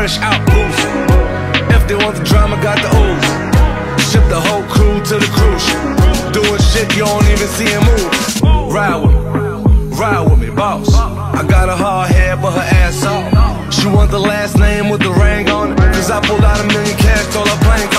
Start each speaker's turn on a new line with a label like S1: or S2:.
S1: fresh out. If they want the drama, got the ooze. Ship the whole crew to the cruise. Doing shit you don't even see him move. Ride with me, ride with me, boss. I got a hard head, but her ass off. She want the last name with the ring on it. Cause I pulled out a million cash, call her playing